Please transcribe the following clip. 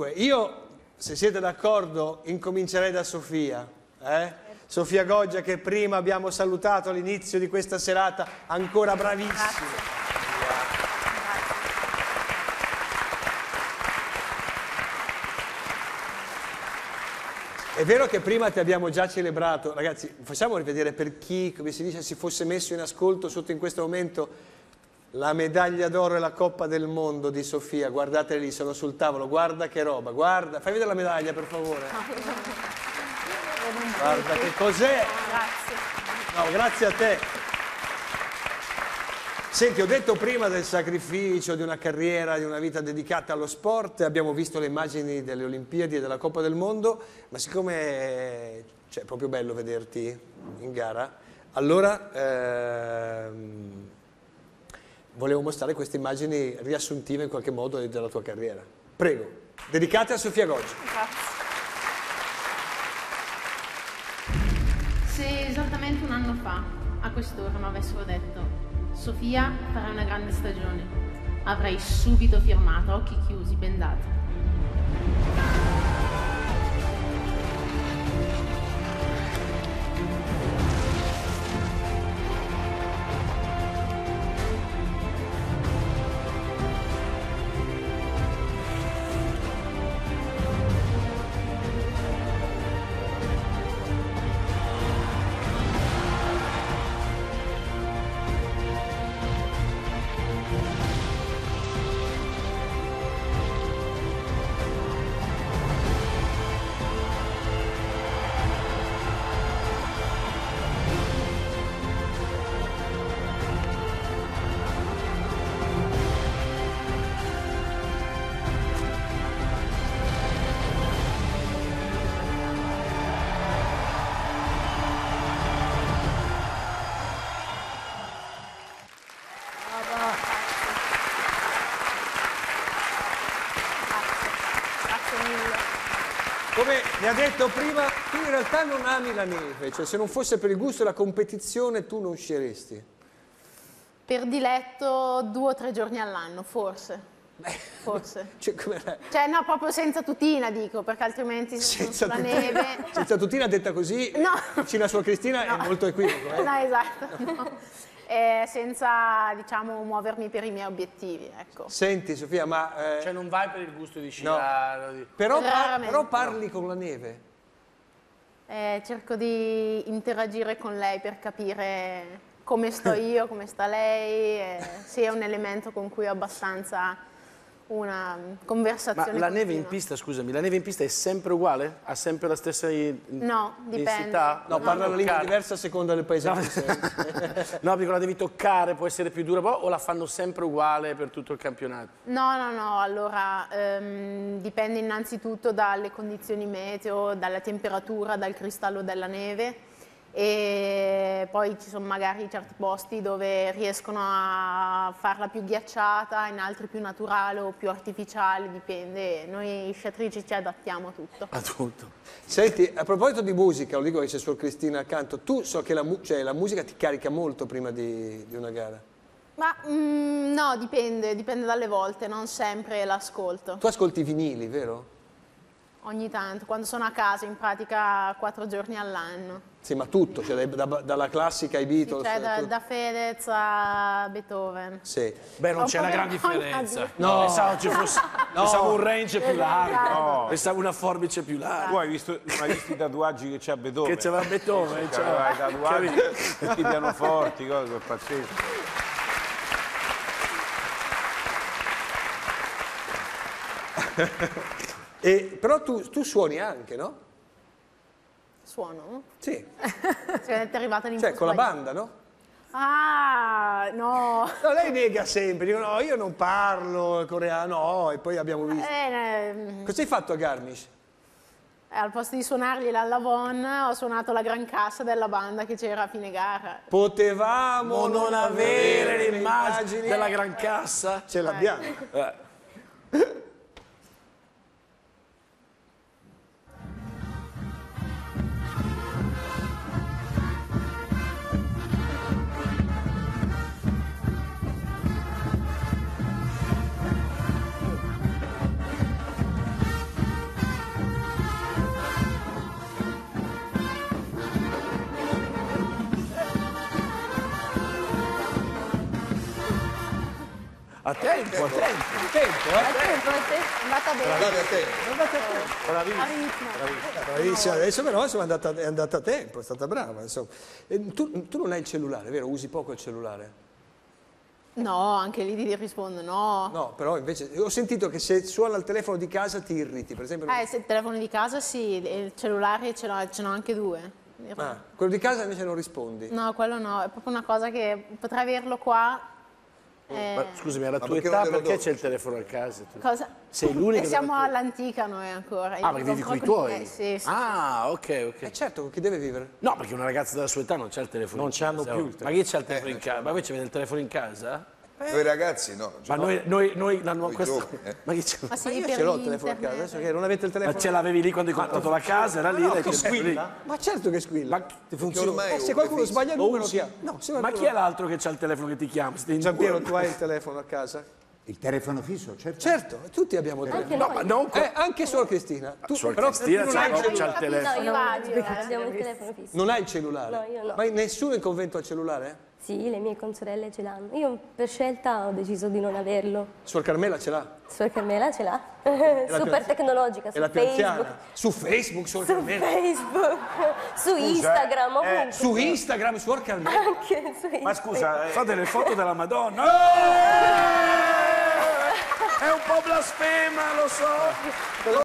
Dunque, io, se siete d'accordo, incomincerei da Sofia. eh? Sofia Goggia che prima abbiamo salutato all'inizio di questa serata, ancora bravissima. È vero che prima ti abbiamo già celebrato, ragazzi, facciamo rivedere per chi, come si dice, si fosse messo in ascolto sotto in questo momento la medaglia d'oro e la Coppa del Mondo di Sofia, guardate lì, sono sul tavolo, guarda che roba, guarda, fai vedere la medaglia per favore. Guarda che cos'è. Grazie. No, grazie a te. Senti, ho detto prima del sacrificio di una carriera, di una vita dedicata allo sport, abbiamo visto le immagini delle Olimpiadi e della Coppa del Mondo, ma siccome cioè, è proprio bello vederti in gara, allora ehm, volevo mostrare queste immagini riassuntive in qualche modo della tua carriera. Prego, dedicate a Sofia Goggi. Se esattamente un anno fa, a quest'ora, mi avessero detto Sofia farai una grande stagione, avrei subito firmato, occhi chiusi, bendati. Come mi ha detto prima, tu in realtà non ami la neve, cioè se non fosse per il gusto della competizione tu non usciresti. Per diletto due o tre giorni all'anno, forse. Forse. Cioè, come Cioè, no, proprio senza tutina, dico, perché altrimenti senza, sulla tutina, neve... senza tutina detta così, No. vicino a sua Cristina è molto equivoco. eh. No, esatto. no. Eh, senza, diciamo, muovermi per i miei obiettivi, ecco. Senti Sofia, ma... eh, Cioè non vai per il gusto di sciare. di- però, par- però parli con la neve. Eh, cerco di interagire con lei per capire come sto io, come sta lei, eh, se è un elemento con cui ho abbastanza una mm, Ma conversazione. la neve in continua. pista, scusami, la neve in pista è sempre uguale? Ha sempre la stessa No, dipende. densità? No, La parla una lingua diversa a seconda del paese. No. No, perché la devi toccare, può essere più dura o la fanno sempre uguale per tutto il campionato? No, no, no, allora ehm, dipende innanzitutto dalle condizioni meteo, dalla temperatura, dal cristallo della neve e poi ci sono magari certi posti dove riescono a farla più ghiacciata, in altri più naturale o più artificiale, dipende. Noi sciatrici ci adattiamo a tutto. A tutto. Senti, a proposito di musica, lo dico che c'è Suor Cristina accanto, tu so che la, mu- cioè, la musica ti carica molto prima di, di una gara. Ma mm, no, dipende, dipende dalle volte, non sempre l'ascolto. Tu ascolti i vinili, vero? Ogni tanto, quando sono a casa, in pratica quattro giorni all'anno. Sì, ma tutto, cioè dai- da- dalla classica ai Sì, Beatles. cioè da, da Fedez a Beethoven. Sì. Beh, non c'è una gran differenza. di- No. Pensavo ci fosse pensavo un range più largo. No. Pensavo una forbice più Tu larga. hai visto, hai visto i tatuaggi che c'ha Beethoven? Che c'aveva Beethoven, cioè, aveva i tatuaggi, tutti i pianoforti, cose, è pazzesco. E, però tu, tu suoni anche, no? Suono? Sì. Cioè, è arrivata Cioè, con la banda, no? Ah, no. No, lei nega sempre, dico no, io non parlo coreano, no, e poi abbiamo visto. Eh, Cosa hai fatto a Garmisch? eh, al posto di suonargli la Lavon, ho suonato la gran cassa della banda che c'era a fine gara. Potevamo O non avere le l'immagine della gran cassa. Ce l'abbiamo. Eh. A tempo, a tempo. Tempo, eh? Al tempo, è andata bene. Andate a tempo. A ritmo. Bravissima, adesso però insomma, è, andata, è andata a tempo, è stata brava. Insomma. Tu, tu non hai il cellulare, vero? Usi poco il cellulare? No, anche lì ti rispondo no. No, però invece ho sentito che se suona il telefono di casa ti irriti, per esempio. Eh, se il telefono di casa sì, il cellulare ce l'ho, ce n'ho anche due. Ah, quello di casa invece non rispondi. No, quello no, è proprio una cosa che potrei averlo qua. Eh, Ma scusami, alla Ma tua perché età non glielo perché do? c'è il telefono a casa? tu? cosa? Sei l'unica E siamo della tua- all'antica noi ancora. Io Ah, perché vivi con i con- tuoi? Eh, sì, sì. Ah, ok, Eh ok. certo, chi deve vivere? No, perché una ragazza della sua età non c'ha il telefono Non in c'hanno casa. più oh. il Ma chi c'ha il telefono in casa? Ma voi ci avete il telefono in casa? Noi ragazzi no. Ma noi, noi, noi la nuova- Noi questo- eh. Ma chi c'ha? Ma sì, Ma io ce l'ho il telefono a casa, adesso che non avete il Ma telefono. ce l'avevi lì quando hai comprato la casa, era lì. no, l'hai che squilla? Ma certo che squilla. Ma, Perché ormai Eh, se qualcuno sbaglia il numero. No, ma chi è l'altro che c'ha il telefono che ti chiama? Giampiero, tu hai il telefono a casa? Il telefono fisso, certo. Certo, tutti abbiamo il telefono. No, ma non Eh, anche solo Cristina. Tu, Suor però Cristina c'ha, hai, il cellulare. il telefono. No, io eh. abbiamo il telefono fisso. non hai il cellulare? No, io no. Ma nessuno in convento ha il cellulare? Sì, le mie consorelle ce l'hanno. Io per scelta ho deciso di non averlo. Suor Carmela ce l'ha. Suor Carmela ce l'ha. Super tecnologica, su Facebook. Su Facebook, Suor Su Carmela. Facebook, su Instagram, ovunque. eh, Su Instagram, Suor Carmela. Anche su Instagram. Ma scusa, eh, Fate le foto della Madonna. Eh! È un po' blasfema, lo so.